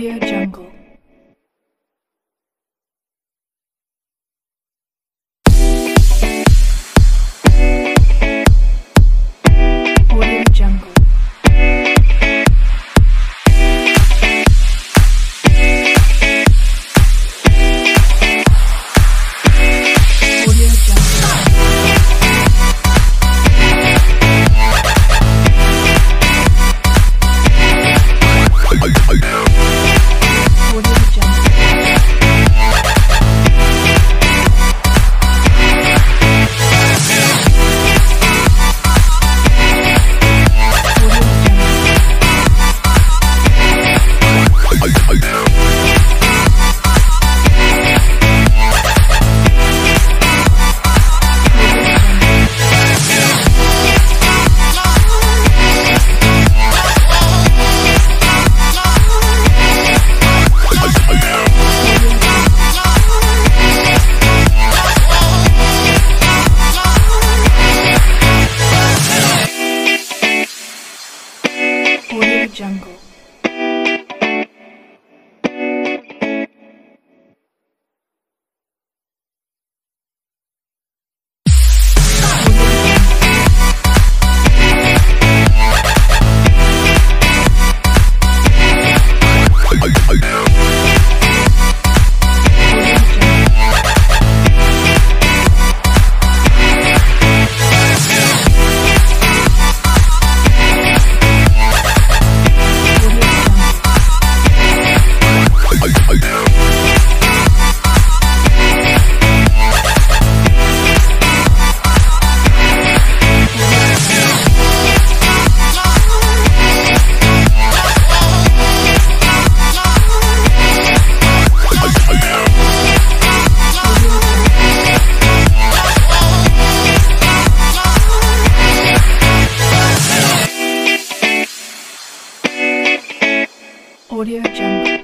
Audio Jungle. Jungle Audio Jungle.